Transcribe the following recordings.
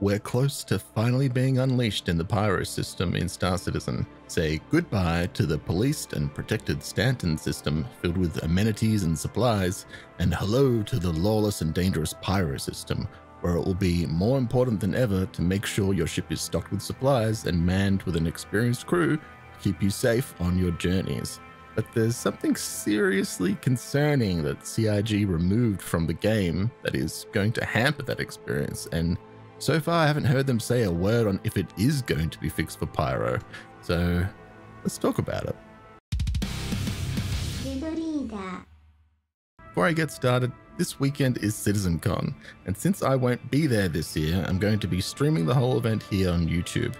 we're close to finally being unleashed in the Pyro system in Star Citizen. Say goodbye to the policed and protected Stanton system filled with amenities and supplies, and hello to the lawless and dangerous Pyro system, where it will be more important than ever to make sure your ship is stocked with supplies and manned with an experienced crew to keep you safe on your journeys. But there's something seriously concerning that CIG removed from the game that is going to hamper that experience and so far, I haven't heard them say a word on if it is going to be fixed for Pyro. So let's talk about it. Before I get started, this weekend is CitizenCon, and since I won't be there this year, I'm going to be streaming the whole event here on YouTube.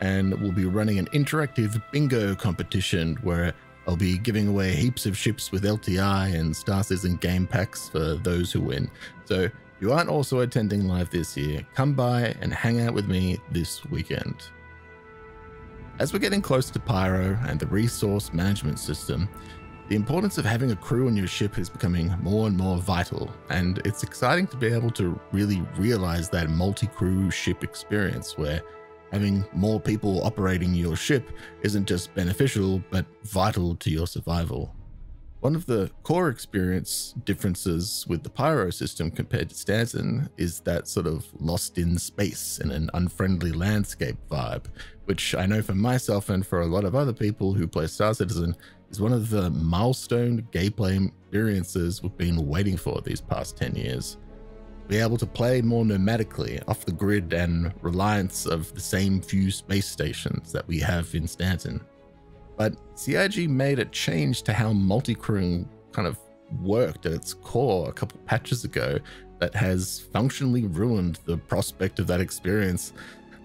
And we'll be running an interactive bingo competition where I'll be giving away heaps of ships with LTI and Star Citizen game packs for those who win. So you aren't also attending live this year, come by and hang out with me this weekend. As we're getting close to Pyro and the resource management system, the importance of having a crew on your ship is becoming more and more vital, and it's exciting to be able to really realize that multi-crew ship experience where having more people operating your ship isn't just beneficial, but vital to your survival. One of the core experience differences with the Pyro system compared to Stanton is that sort of lost in space and an unfriendly landscape vibe, which I know for myself and for a lot of other people who play Star Citizen is one of the milestone gameplay experiences we've been waiting for these past 10 years. Be able to play more nomadically, off the grid and reliance of the same few space stations that we have in Stanton. But CIG made a change to how multi-crewing kind of worked at its core a couple patches ago that has functionally ruined the prospect of that experience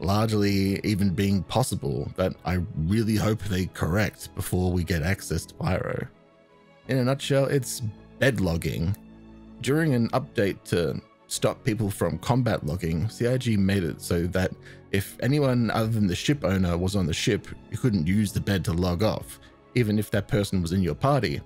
largely even being possible that I really hope they correct before we get access to Pyro. In a nutshell, it's bed logging. During an update to stop people from combat logging, CIG made it so that if anyone other than the ship owner was on the ship, you couldn't use the bed to log off, even if that person was in your party.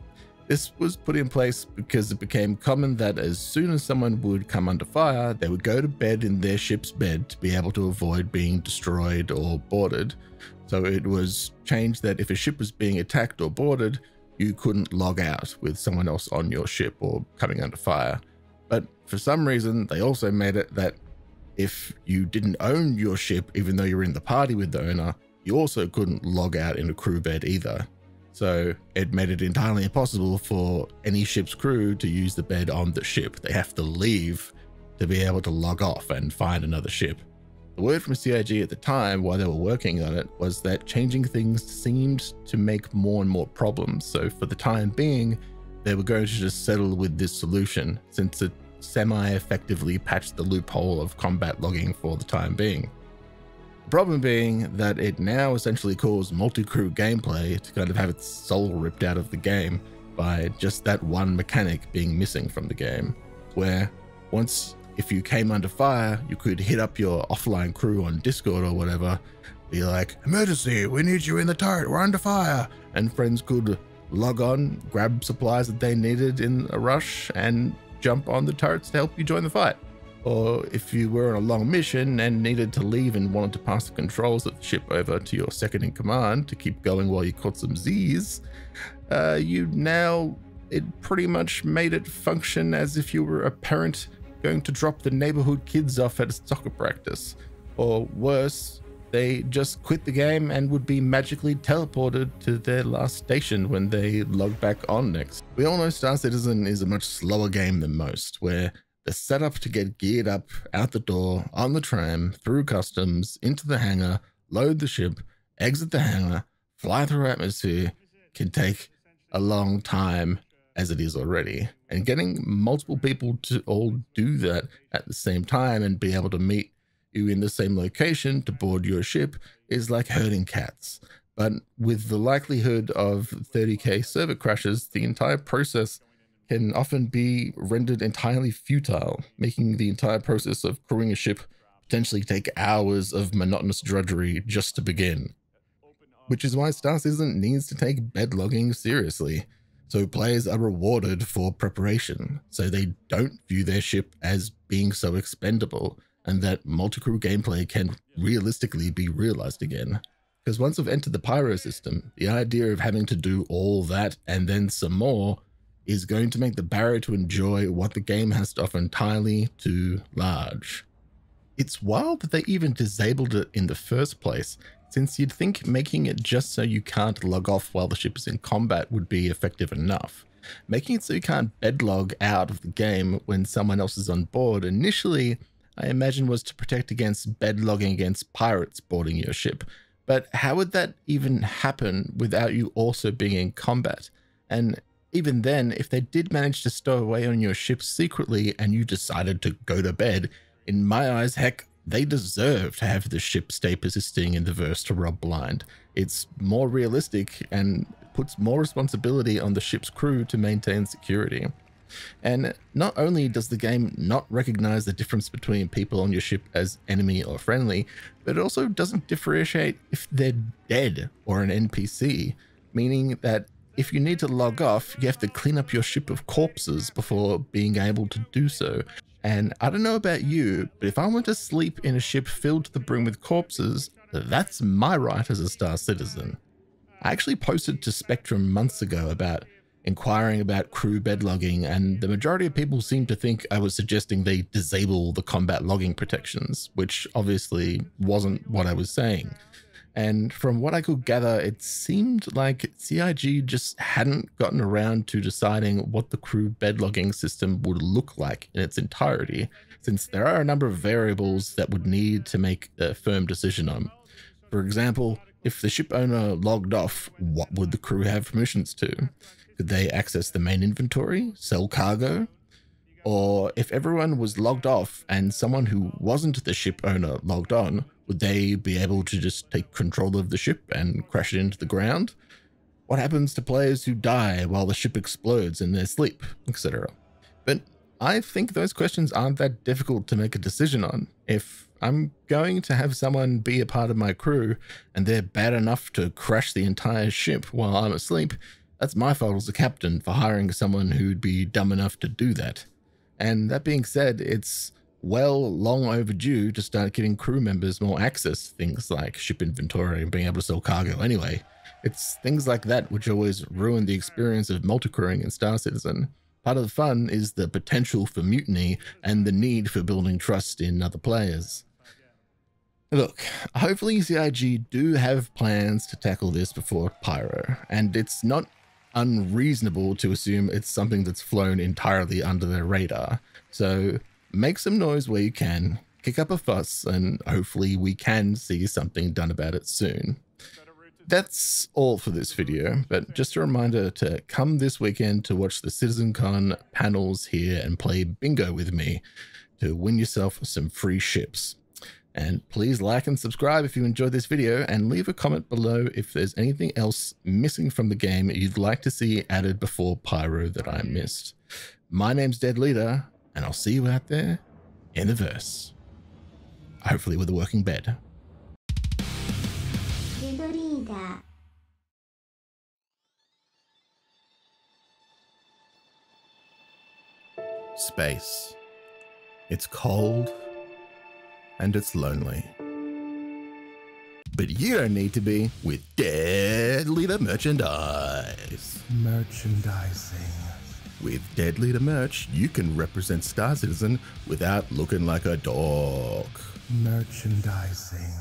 This was put in place because it became common that as soon as someone would come under fire, they would go to bed in their ship's bed to be able to avoid being destroyed or boarded. So it was changed that if a ship was being attacked or boarded, you couldn't log out with someone else on your ship or coming under fire. But for some reason, they also made it that if you didn't own your ship, even though you're in the party with the owner, you also couldn't log out in a crew bed either. So it made it entirely impossible for any ship's crew to use the bed on the ship. They have to leave to be able to log off and find another ship. The word from CIG at the time, while they were working on it, was that changing things seemed to make more and more problems. So for the time being, they were going to just settle with this solution since it semi-effectively patched the loophole of combat logging for the time being. The problem being that it now essentially caused multi-crew gameplay to kind of have its soul ripped out of the game by just that one mechanic being missing from the game, where once if you came under fire, you could hit up your offline crew on Discord or whatever, be like, emergency, we need you in the turret, we're under fire, and friends could log on, grab supplies that they needed in a rush, and jump on the turrets to help you join the fight. Or if you were on a long mission and needed to leave and wanted to pass the controls of the ship over to your second in command to keep going while you caught some Z's, uh, you now, it pretty much made it function as if you were a parent going to drop the neighborhood kids off at soccer practice. Or worse, they just quit the game and would be magically teleported to their last station when they log back on next. We all know Star Citizen is a much slower game than most, where the setup to get geared up out the door, on the tram, through customs, into the hangar, load the ship, exit the hangar, fly through atmosphere can take a long time as it is already. And getting multiple people to all do that at the same time and be able to meet you in the same location to board your ship is like herding cats. But with the likelihood of 30k server crashes, the entire process can often be rendered entirely futile, making the entire process of crewing a ship potentially take hours of monotonous drudgery just to begin. Which is why Star Citizen needs to take bed logging seriously, so players are rewarded for preparation, so they don't view their ship as being so expendable, and that multi-crew gameplay can realistically be realized again. Because once we've entered the Pyro system, the idea of having to do all that and then some more is going to make the barrier to enjoy what the game has to offer entirely too large. It's wild that they even disabled it in the first place, since you'd think making it just so you can't log off while the ship is in combat would be effective enough. Making it so you can't bedlog out of the game when someone else is on board initially, I imagine was to protect against bedlogging against pirates boarding your ship. But how would that even happen without you also being in combat? And even then, if they did manage to stow away on your ship secretly and you decided to go to bed, in my eyes, heck, they deserve to have the ship stay persisting in the verse to rob blind. It's more realistic and puts more responsibility on the ship's crew to maintain security. And not only does the game not recognize the difference between people on your ship as enemy or friendly, but it also doesn't differentiate if they're dead or an NPC, meaning that if you need to log off, you have to clean up your ship of corpses before being able to do so. And I don't know about you, but if I want to sleep in a ship filled to the brim with corpses, that's my right as a Star Citizen. I actually posted to Spectrum months ago about inquiring about crew bed logging, and the majority of people seemed to think I was suggesting they disable the combat logging protections, which obviously wasn't what I was saying. And from what I could gather, it seemed like CIG just hadn't gotten around to deciding what the crew bedlogging system would look like in its entirety, since there are a number of variables that would need to make a firm decision on. For example, if the ship owner logged off, what would the crew have permissions to? Could they access the main inventory, sell cargo? Or if everyone was logged off and someone who wasn't the ship owner logged on, would they be able to just take control of the ship and crash it into the ground? What happens to players who die while the ship explodes in their sleep, etc.? But I think those questions aren't that difficult to make a decision on. If I'm going to have someone be a part of my crew and they're bad enough to crash the entire ship while I'm asleep, that's my fault as a captain for hiring someone who'd be dumb enough to do that. And that being said, it's well long overdue to start giving crew members more access to things like ship inventory and being able to sell cargo anyway. It's things like that which always ruin the experience of multi-crewing in Star Citizen. Part of the fun is the potential for mutiny and the need for building trust in other players. Look, hopefully CIG do have plans to tackle this before Pyro, and it's not unreasonable to assume it's something that's flown entirely under their radar. So make some noise where you can, kick up a fuss, and hopefully we can see something done about it soon. That's all for this video, but just a reminder to come this weekend to watch the CitizenCon panels here and play bingo with me to win yourself some free ships. And please like and subscribe if you enjoyed this video and leave a comment below if there's anything else missing from the game you'd like to see added before Pyro that I missed. My name's DedLeader, and I'll see you out there in the verse. Hopefully with a working bed. Space. It's cold and it's lonely. But you don't need to be with DedLeader Merchandise. Merchandising. With DedLeader merch, you can represent Star Citizen without looking like a dog. Merchandising.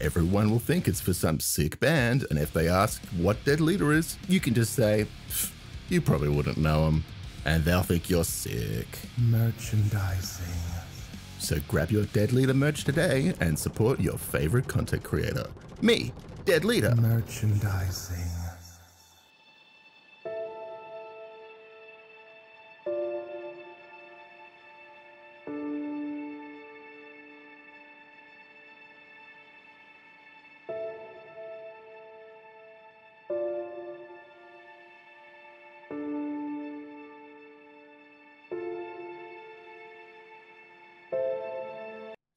Everyone will think it's for some sick band, and if they ask what DedLeader is, you can just say, you probably wouldn't know him, and they'll think you're sick. Merchandising. So grab your DedLeader merch today and support your favorite content creator. Me, DedLeader. Merchandising.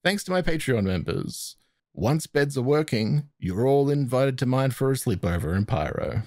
Thanks to my Patreon members. Once beds are working, you're all invited to mine for a sleepover in Pyro.